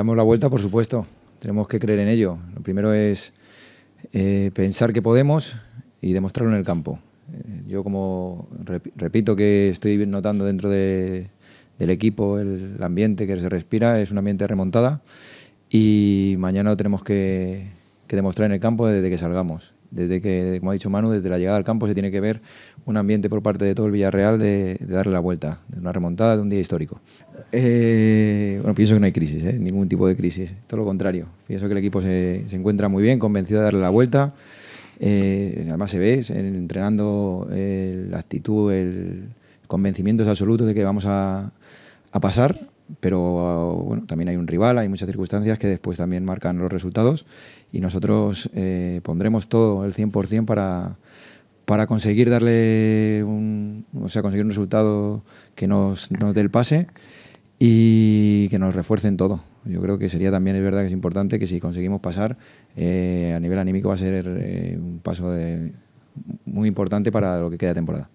Damos la vuelta, por supuesto. Tenemos que creer en ello. Lo primero es eh, pensar que podemos y demostrarlo en el campo. Eh, yo, como repito, que estoy notando dentro del equipo el ambiente que se respira, es un ambiente remontada y mañana lo tenemos que, demostrar en el campo desde que salgamos. Desde que, como ha dicho Manu, desde la llegada al campo se tiene que ver un ambiente por parte de todo el Villarreal de, darle la vuelta, de una remontada de un día histórico. Eh, bueno, pienso que no hay crisis, ¿eh? ningún tipo de crisis, todo lo contrario. Pienso que el equipo se, encuentra muy bien, convencido de darle la vuelta. Eh, además se ve entrenando la actitud, el convencimiento es absoluto de que vamos a, a pasar pero bueno, también hay un rival, hay muchas circunstancias que después también marcan los resultados y nosotros pondremos todo el 100% para, para conseguir darle un, o sea, conseguir un resultado que nos, nos dé el pase y que nos refuercen todo. Yo creo que sería también, es verdad que es importante que si conseguimos pasar, eh, a nivel anímico va a ser eh, un paso muy importante para lo que queda temporada.